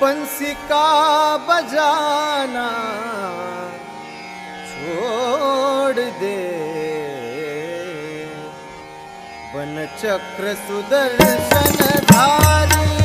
पंसिका बजाना छोड़ दे। बन चक्र सुदर्शन धारी।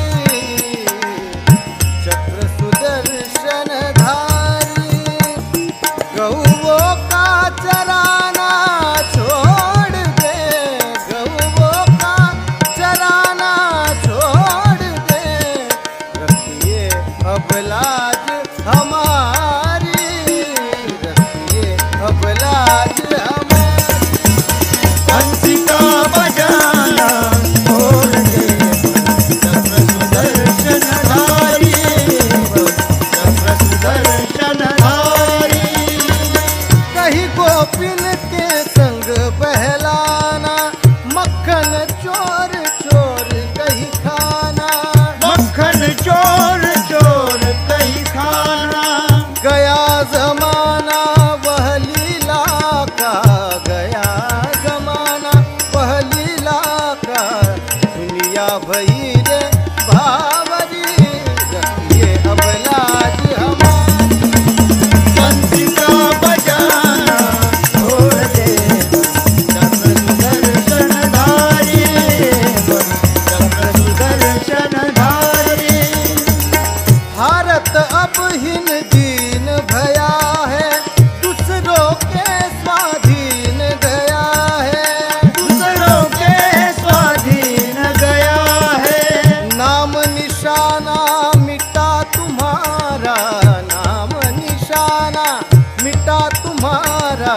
के संग बहलाना मक्खन चोर चोर कहीं खाना। मक्खन चोर चोर कहीं खाना। गया जमा दीन भया है। दूसरों के स्वाधीन गया है। दूसरों के स्वाधीन गया है। नाम निशाना मिटा तुम्हारा नाम निशाना मिटा तुम्हारा।